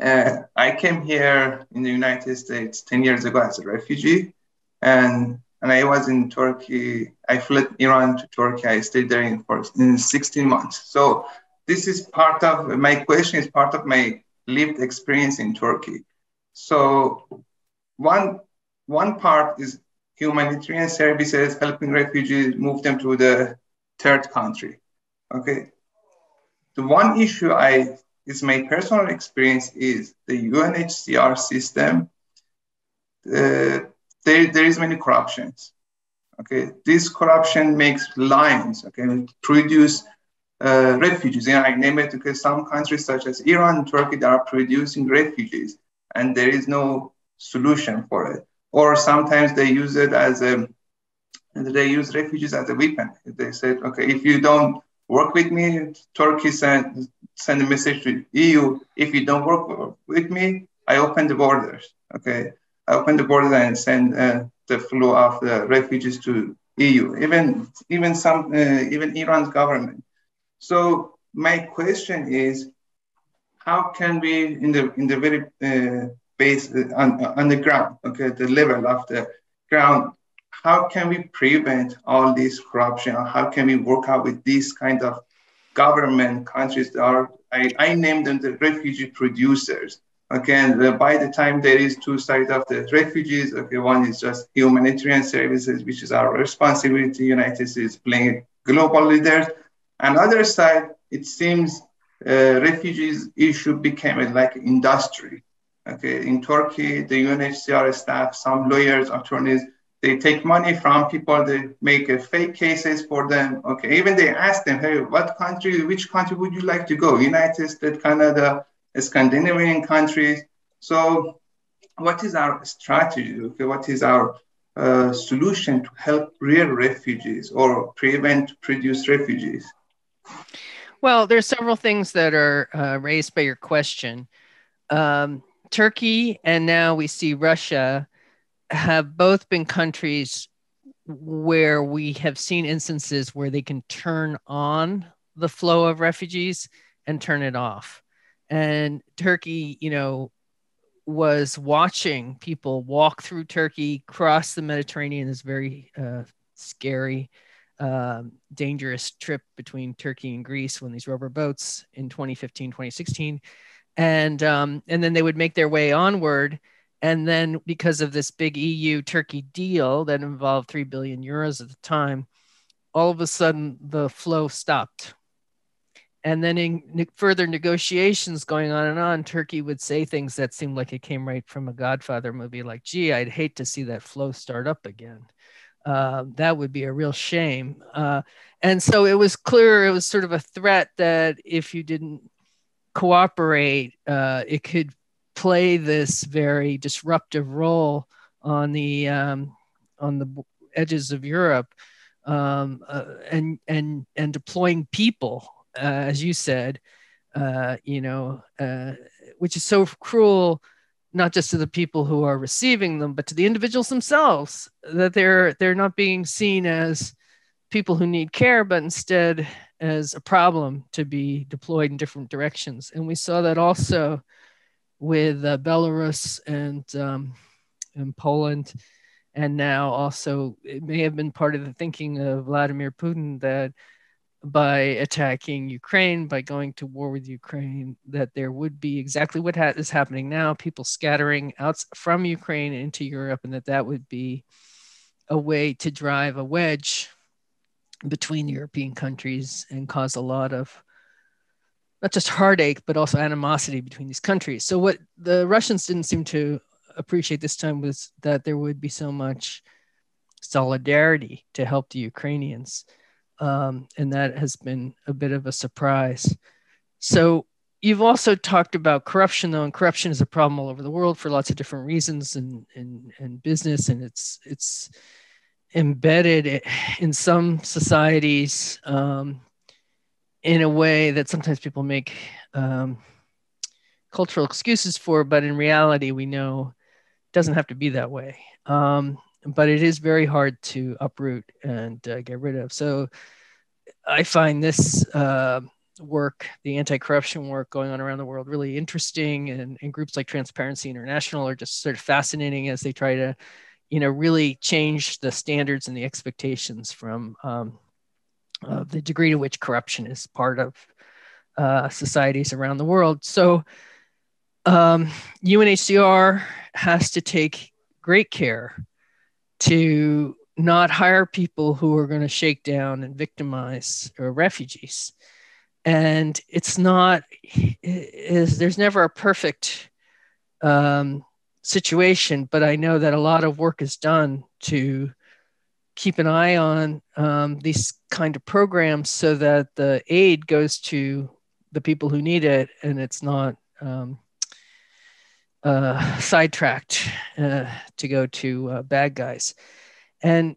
Uh, I came here in the United States 10 years ago as a refugee. And, and I was in Turkey. I fled Iran to Turkey. I stayed there in, for in 16 months. So this is part of my question is part of my lived experience in Turkey. So one one part is humanitarian services helping refugees move them to the third country. Okay. The one issue I is my personal experience is the UNHCR system. Uh, there, there is many corruptions. Okay, this corruption makes lines. Okay, produce uh, refugees. And I name it because some countries such as Iran and Turkey that are producing refugees and there is no solution for it. Or sometimes they use it as a, they use refugees as a weapon. They said, okay, if you don't work with me, Turkey send, send a message to EU. If you don't work with me, I open the borders. Okay, I open the border and send uh, the flow of the refugees to EU. Even even some uh, even Iran's government so my question is, how can we, in the in the very uh, base uh, on, on the ground, okay, the level of the ground, how can we prevent all this corruption? How can we work out with these kind of government countries that are, I, I named them the refugee producers. Okay, by the time there is two sides of the refugees, okay, one is just humanitarian services, which is our responsibility. United States playing global leaders, Another side, it seems uh, refugees issue became like industry. Okay, in Turkey, the UNHCR staff, some lawyers, attorneys, they take money from people, they make a fake cases for them. Okay, even they ask them, hey, what country, which country would you like to go? United States, Canada, Scandinavian countries. So, what is our strategy? Okay, what is our uh, solution to help real refugees or prevent produce refugees? Well, there's several things that are uh, raised by your question. Um, Turkey and now we see Russia have both been countries where we have seen instances where they can turn on the flow of refugees and turn it off. And Turkey, you know, was watching people walk through Turkey, cross the Mediterranean this very uh, scary um, dangerous trip between Turkey and Greece when these rubber boats in 2015, 2016. And, um, and then they would make their way onward. And then because of this big EU Turkey deal that involved 3 billion euros at the time, all of a sudden the flow stopped. And then in further negotiations going on and on, Turkey would say things that seemed like it came right from a Godfather movie, like, gee, I'd hate to see that flow start up again. Uh, that would be a real shame. Uh, and so it was clear it was sort of a threat that if you didn't cooperate, uh, it could play this very disruptive role on the um, on the edges of Europe, um, uh, and and and deploying people, uh, as you said, you know, which is so cruel not just to the people who are receiving them, but to the individuals themselves, that they're they're not being seen as people who need care, but instead as a problem to be deployed in different directions. And we saw that also with uh, Belarus and um, and Poland, and now also it may have been part of the thinking of Vladimir Putin that by attacking Ukraine, by going to war with Ukraine, that there would be exactly what ha- is happening now people scattering out from Ukraine into Europe, and that that would be a way to drive a wedge between European countries and cause a lot of not just heartache, but also animosity between these countries. So, what the Russians didn't seem to appreciate this time was that there would be so much solidarity to help the Ukrainians um, and that has been a bit of a surprise. So you've also talked about corruption, though, and corruption is a problem all over the world for lots of different reasons, and and and business, and it's it's embedded in some societies um, in a way that sometimes people make um, cultural excuses for, but in reality, we know it doesn't have to be that way. Um, but it is very hard to uproot and uh, get rid of. So I find this uh, work, the anti-corruption work going on around the world, really interesting, and, and groups like Transparency International are just sort of fascinating as they try to, you know, really change the standards and the expectations from um, uh, the degree to which corruption is part of uh, societies around the world. So um, UNHCR has to take great care to not hire people who are going to shake down and victimize refugees. And it's not, is there's never a perfect um, situation, but I know that a lot of work is done to keep an eye on um, these kind of programs so that the aid goes to the people who need it and it's not um, uh, sidetracked uh, to go to uh, bad guys. And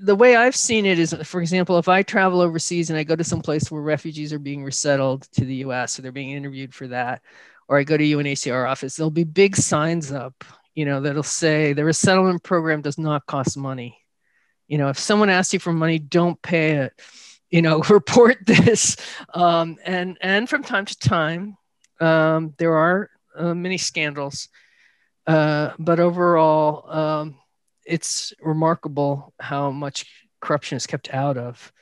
the way I've seen it is, for example, if I travel overseas and I go to some place where refugees are being resettled to the US, or they're being interviewed for that, or I go to UNHCR office, there'll be big signs up, you know, that'll say the resettlement program does not cost money. You know, if someone asks you for money, don't pay it. You know, report this. Um, and and from time to time, um, there are uh, many scandals, uh, but overall. Um, it's remarkable how much corruption is kept out of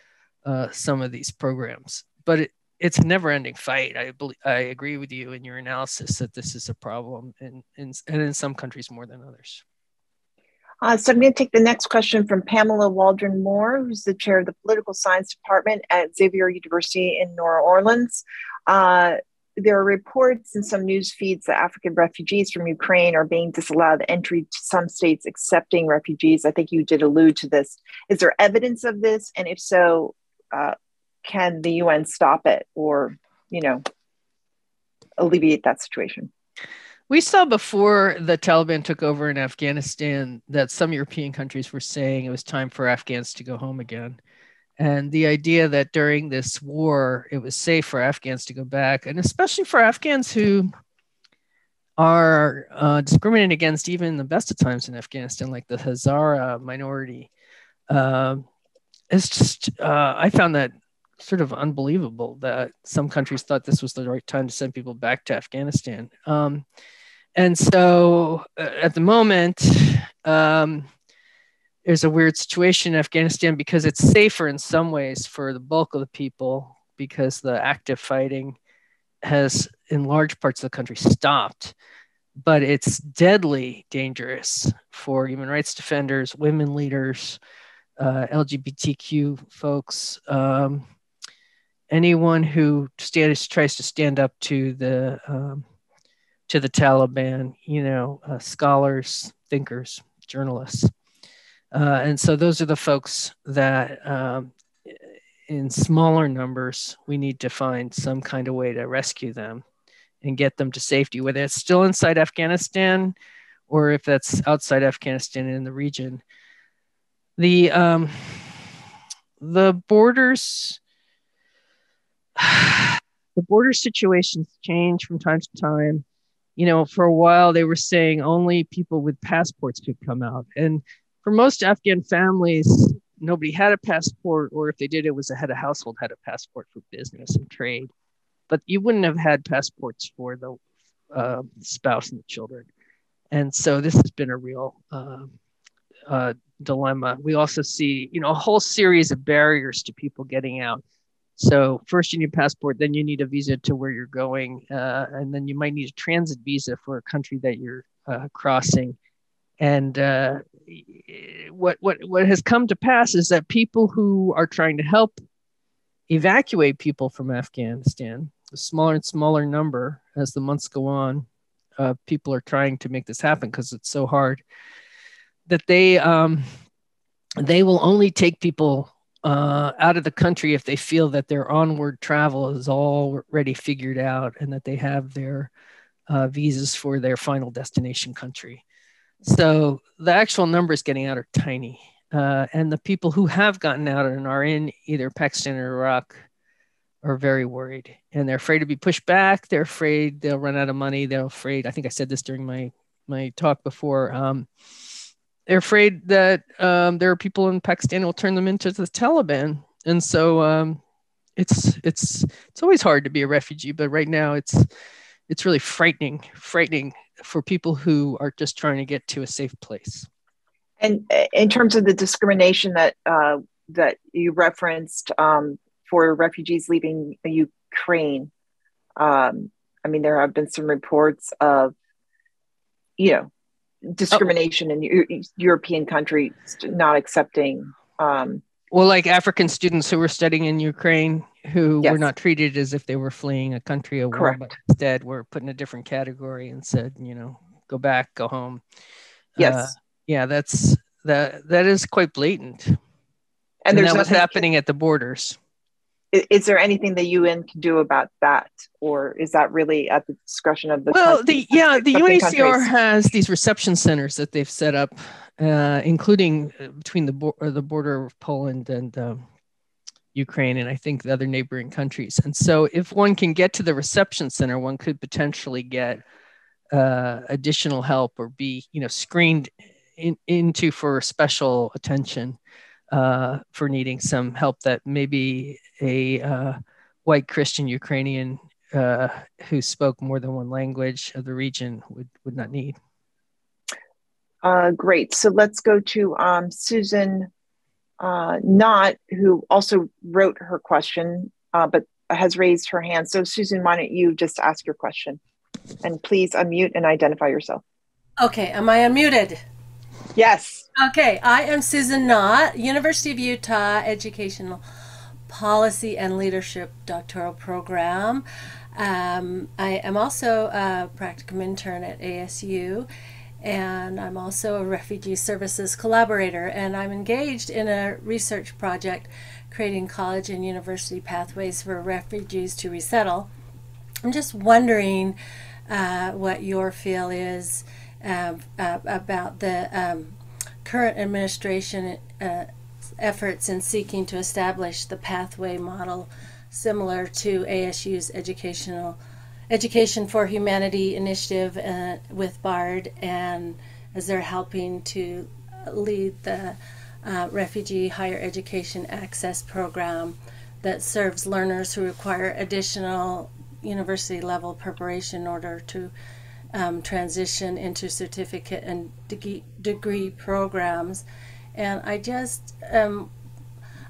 uh, some of these programs. But it, it's a never-ending fight. I believe I agree with you in your analysis that this is a problem, in, in, and in some countries more than others. Uh, so I'm going to take the next question from Pamela Waldron Moore, who's the chair of the political science department at Xavier University in New Orleans. Uh, there are reports in some news feeds that African refugees from Ukraine are being disallowed entry to some states accepting refugees. I think you did allude to this. Is there evidence of this? And if so, uh, can the UN stop it or, you know, alleviate that situation? We saw before the Taliban took over in Afghanistan that some European countries were saying it was time for Afghans to go home again and the idea that during this war it was safe for Afghans to go back, and especially for Afghans who are uh, discriminated against even in the best of times in Afghanistan, like the Hazara minority. Uh, it's just uh, I found that sort of unbelievable that some countries thought this was the right time to send people back to Afghanistan. Um, and so uh, at the moment, um, there's a weird situation in Afghanistan because it's safer in some ways for the bulk of the people because the active fighting has in large parts of the country stopped but it's deadly dangerous for human rights defenders women leaders uh, lgbtq folks um, anyone who stands, tries to stand up to the um, to the taliban you know uh, scholars thinkers journalists uh, and so those are the folks that, um, in smaller numbers, we need to find some kind of way to rescue them and get them to safety, whether it's still inside Afghanistan or if that's outside Afghanistan in the region. The um, the borders the border situations change from time to time. You know, for a while they were saying only people with passports could come out, and for most Afghan families, nobody had a passport, or if they did, it was a head of household had a passport for business and trade. But you wouldn't have had passports for the uh, spouse and the children. And so this has been a real uh, uh, dilemma. We also see, you know, a whole series of barriers to people getting out. So first you need passport, then you need a visa to where you're going, uh, and then you might need a transit visa for a country that you're uh, crossing. And uh, what what what has come to pass is that people who are trying to help evacuate people from Afghanistan, a smaller and smaller number as the months go on, uh, people are trying to make this happen because it's so hard that they um, they will only take people uh, out of the country if they feel that their onward travel is already figured out and that they have their uh, visas for their final destination country. So the actual numbers getting out are tiny. Uh, and the people who have gotten out and are in either Pakistan or Iraq are very worried and they're afraid to be pushed back. They're afraid they'll run out of money. They're afraid. I think I said this during my my talk before. Um, they're afraid that um, there are people in Pakistan will turn them into the Taliban, and so um, it's it's it's always hard to be a refugee, but right now it's it's really frightening, frightening for people who are just trying to get to a safe place. And in terms of the discrimination that uh, that you referenced um, for refugees leaving Ukraine, um, I mean, there have been some reports of, you know, discrimination oh. in European countries not accepting. Um, well, like African students who were studying in Ukraine who yes. were not treated as if they were fleeing a country of war, but instead were put in a different category and said, you know, go back, go home. Yes. Uh, yeah, that's that. That is quite blatant. And, and that was happening at the borders is there anything the UN can do about that, or is that really at the discretion of the? Well, the yeah, the UNHCR countries? has these reception centers that they've set up, uh, including uh, between the bo- the border of Poland and um, Ukraine, and I think the other neighboring countries. And so, if one can get to the reception center, one could potentially get uh, additional help or be, you know, screened in, into for special attention uh, for needing some help that maybe a uh, white Christian Ukrainian uh, who spoke more than one language of the region would, would not need. Uh, great. So let's go to um, Susan uh, Knott, who also wrote her question, uh, but has raised her hand. So, Susan, why don't you just ask your question? And please unmute and identify yourself. Okay, am I unmuted? Yes. Okay, I am Susan Knott, University of Utah Educational Policy and Leadership Doctoral Program. Um, I am also a practicum intern at ASU, and I'm also a refugee services collaborator, and I'm engaged in a research project creating college and university pathways for refugees to resettle. I'm just wondering uh, what your feel is uh, uh, about the um, current administration uh, efforts in seeking to establish the pathway model similar to ASU's educational Education for Humanity initiative uh, with BARD, and as they're helping to lead the uh, Refugee Higher Education Access Program that serves learners who require additional university level preparation in order to um, transition into certificate and degree, degree programs. And I just, um,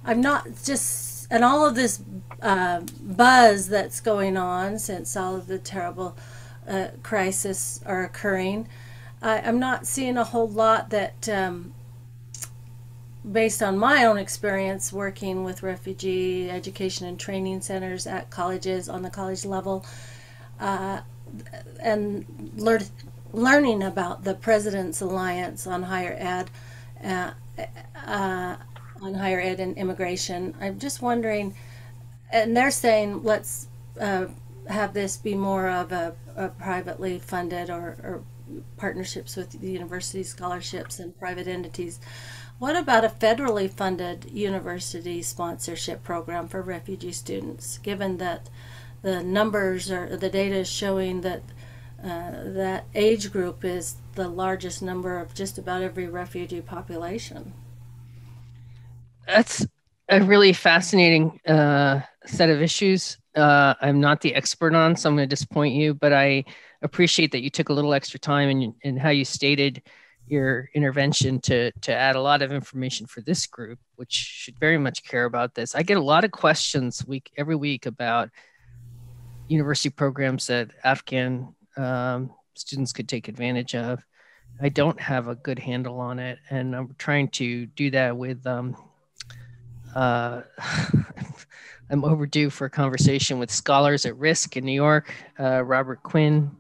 I'm not just, and all of this uh, buzz that's going on since all of the terrible uh, crises are occurring, I, am not seeing a whole lot that, um, based on my own experience working with refugee education and training centers at colleges on the college level, uh, and lear- learning about the President's Alliance on Higher Ed, uh, uh, on higher ed and immigration. I'm just wondering, and they're saying let's uh, have this be more of a, a privately funded or, or, partnerships with the university scholarships and private entities. What about a federally funded university sponsorship program for refugee students, given that the numbers or the data is showing that uh, that age group is the largest number of just about every refugee population. That's a really fascinating uh, set of issues. Uh, I'm not the expert on, so I'm going to disappoint you, but I appreciate that you took a little extra time and, and how you stated your intervention to to add a lot of information for this group, which should very much care about this. I get a lot of questions week every week about university programs that Afghan um, students could take advantage of. I don't have a good handle on it, and I'm trying to do that with. Um, uh, I'm overdue for a conversation with Scholars at Risk in New York. Uh, Robert Quinn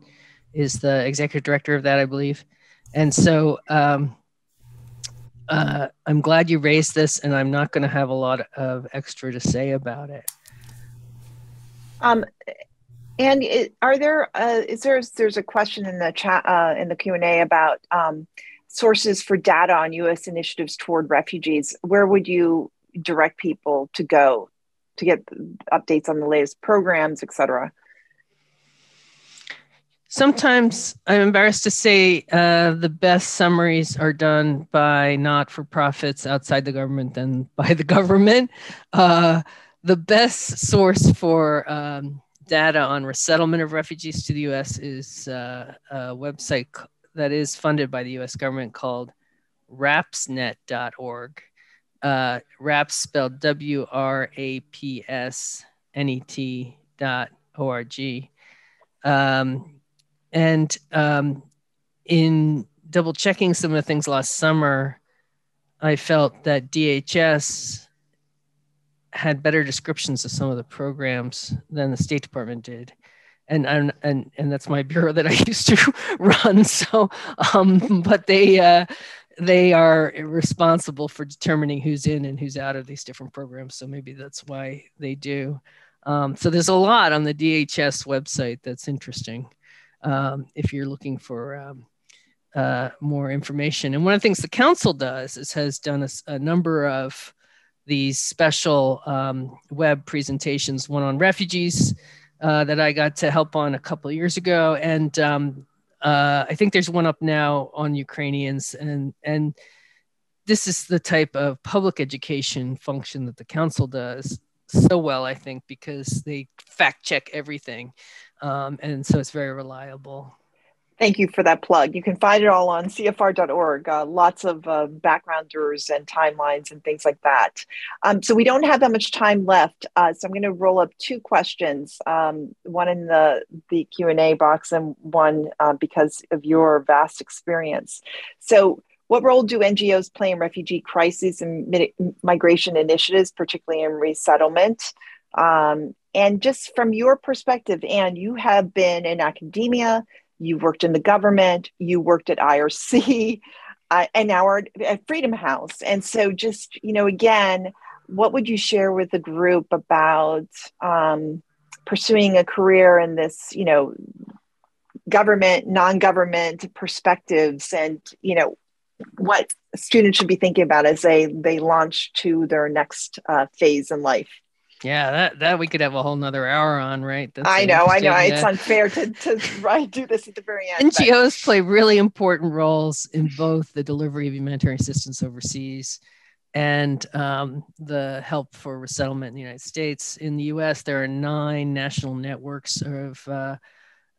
is the executive director of that, I believe. And so um, uh, I'm glad you raised this, and I'm not going to have a lot of extra to say about it. Um, and it, are there uh, is there there's a question in the chat uh, in the Q and A about um, sources for data on U.S. initiatives toward refugees? Where would you direct people to go to get updates on the latest programs, et cetera? Sometimes I'm embarrassed to say uh, the best summaries are done by not for profits outside the government than by the government. Uh, the best source for um, data on resettlement of refugees to the US is uh, a website that is funded by the US government called wrapsnet.org. Uh, WRAPS spelled W R A P S N E T dot O R G. Um, and um, in double checking some of the things last summer, I felt that DHS had better descriptions of some of the programs than the State Department did. And, and and and that's my bureau that I used to run. So, um, but they uh, they are responsible for determining who's in and who's out of these different programs. So maybe that's why they do. Um, so there's a lot on the DHS website that's interesting um, if you're looking for um, uh, more information. And one of the things the council does is has done a, a number of these special um, web presentations, one on refugees uh, that I got to help on a couple of years ago. And um, uh, I think there's one up now on Ukrainians. And, and this is the type of public education function that the council does so well, I think, because they fact check everything. Um, and so it's very reliable. Thank you for that plug. You can find it all on CFR.org. Uh, lots of uh, backgrounders and timelines and things like that. Um, so we don't have that much time left. Uh, so I'm going to roll up two questions, um, one in the, the Q&A box and one uh, because of your vast experience. So what role do NGOs play in refugee crises and migration initiatives, particularly in resettlement? Um, and just from your perspective, Anne, you have been in academia, you worked in the government, you worked at IRC, uh, and now are at Freedom House. And so, just, you know, again, what would you share with the group about um, pursuing a career in this, you know, government, non government perspectives and, you know, what students should be thinking about as they they launch to their next uh, phase in life yeah, that that we could have a whole nother hour on, right? That's I know, I know. Uh, it's unfair to to do this at the very end. NGOs but. play really important roles in both the delivery of humanitarian assistance overseas and um, the help for resettlement in the United States. In the U.S., there are nine national networks of uh,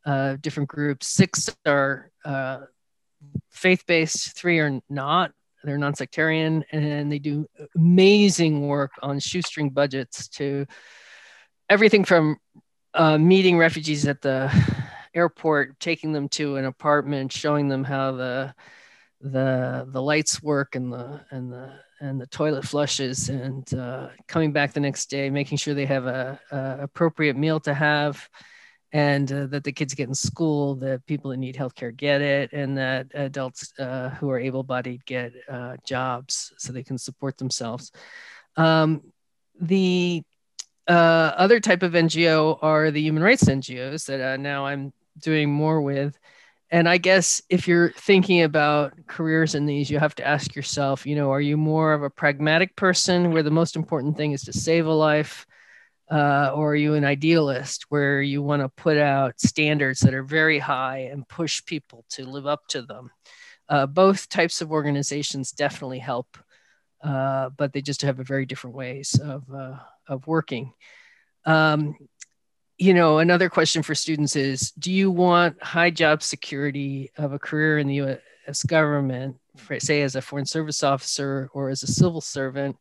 uh, different groups. Six are uh, faith-based, three are not. They're non-sectarian and they do amazing work on shoestring budgets to everything from uh, meeting refugees at the airport, taking them to an apartment, showing them how the the the lights work and the and the and the toilet flushes, and uh, coming back the next day, making sure they have a, a appropriate meal to have and uh, that the kids get in school, that people that need healthcare get it, and that adults uh, who are able-bodied get uh, jobs so they can support themselves. Um, the uh, other type of NGO are the human rights NGOs that uh, now I'm doing more with. And I guess if you're thinking about careers in these, you have to ask yourself, you know, are you more of a pragmatic person where the most important thing is to save a life? Uh, or are you an idealist where you want to put out standards that are very high and push people to live up to them? Uh, both types of organizations definitely help, uh, but they just have a very different ways of, uh, of working. Um, you know, another question for students is Do you want high job security of a career in the US government, say as a foreign service officer or as a civil servant,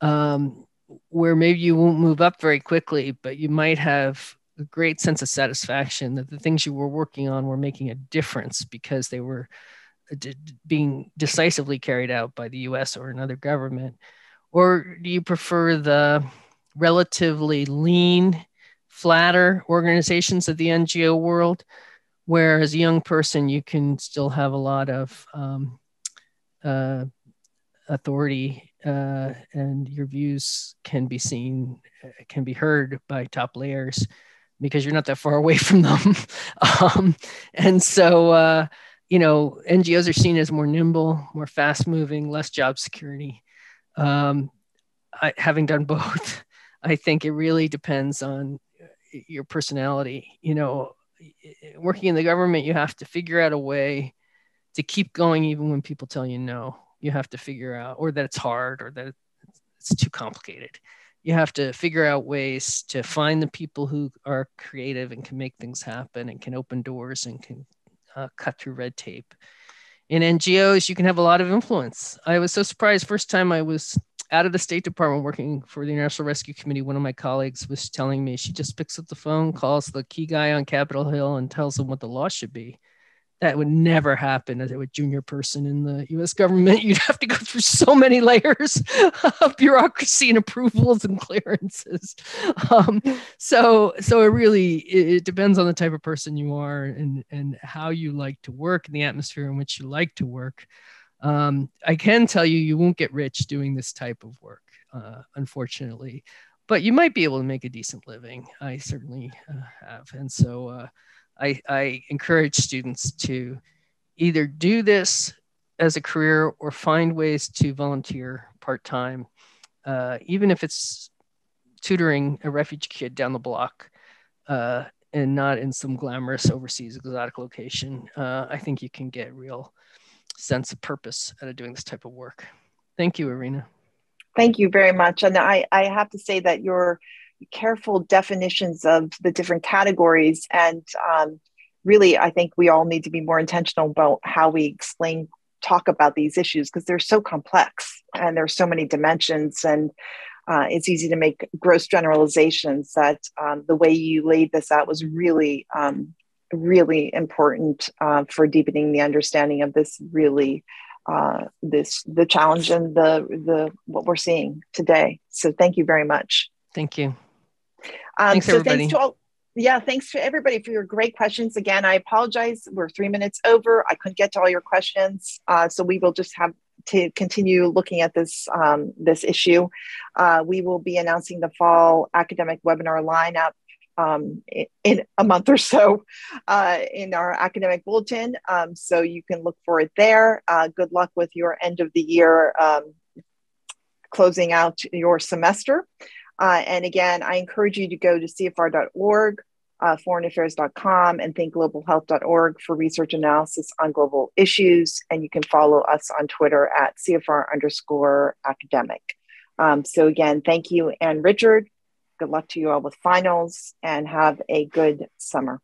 um, where maybe you won't move up very quickly, but you might have a great sense of satisfaction that the things you were working on were making a difference because they were uh, being decisively carried out by the US or another government? Or do you prefer the relatively lean, flatter organizations of the NGO world, where as a young person you can still have a lot of um, uh, authority uh, and your views can be seen, uh, can be heard by top layers because you're not that far away from them. um, and so, uh, you know, NGOs are seen as more nimble, more fast moving, less job security. Um, I, having done both, I think it really depends on your personality. You know, working in the government, you have to figure out a way to keep going even when people tell you no. You have to figure out, or that it's hard, or that it's too complicated. You have to figure out ways to find the people who are creative and can make things happen and can open doors and can uh, cut through red tape. In NGOs, you can have a lot of influence. I was so surprised first time I was out of the State Department working for the International Rescue Committee, one of my colleagues was telling me she just picks up the phone, calls the key guy on Capitol Hill, and tells him what the law should be that would never happen as a junior person in the US government. You'd have to go through so many layers of bureaucracy and approvals and clearances. Um, so, so it really it, depends on the type of person you are and, and how you like to work and the atmosphere in which you like to work. Um, I can tell you, you won't get rich doing this type of work, uh, unfortunately, but you might be able to make a decent living. I certainly uh, have. And so, uh, I, I encourage students to either do this as a career or find ways to volunteer part time, uh, even if it's tutoring a refugee kid down the block uh, and not in some glamorous overseas exotic location. Uh, I think you can get real sense of purpose out of doing this type of work. Thank you, Irina. Thank you very much. And I, I have to say that your careful definitions of the different categories. And um, really, I think we all need to be more intentional about how we explain, talk about these issues because they're so complex and there's so many dimensions. And uh, it's easy to make gross generalizations that um, the way you laid this out was really, um, really important uh, for deepening the understanding of this really uh, this the challenge and the the what we're seeing today. So thank you very much. Thank you. Um, thanks, so everybody. thanks to all. Yeah, thanks to everybody for your great questions. Again, I apologize. We're three minutes over. I couldn't get to all your questions, uh, so we will just have to continue looking at this um, this issue. Uh, we will be announcing the fall academic webinar lineup um, in, in, a month or so uh, in our academic bulletin. Um, so you can look for it there. Uh, good luck with your end of the year um, closing out your semester. Uh, and again, I encourage you to go to CFR.org, uh, foreignaffairs.com, and thinkglobalhealth.org for research analysis on global issues. And you can follow us on Twitter at CFR underscore academic. Um, so again, thank you. Anne Richard, good luck to you all with finals and have a good summer.